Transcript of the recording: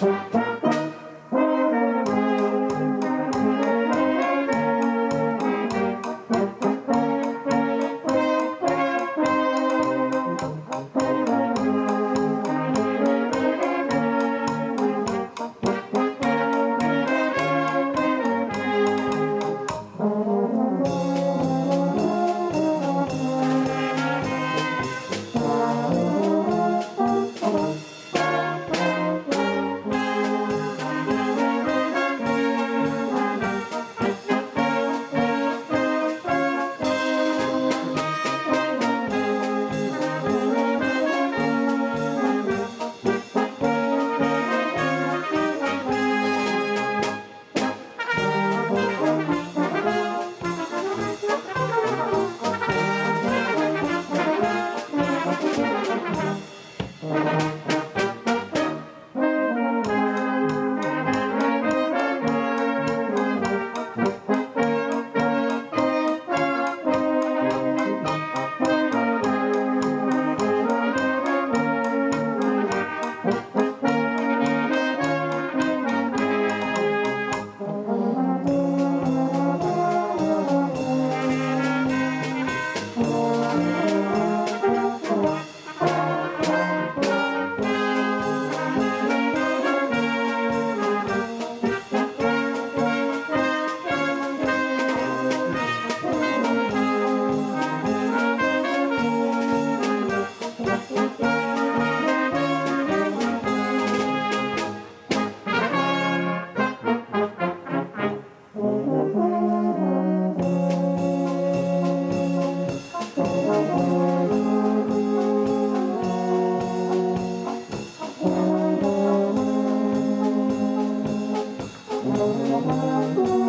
Música Música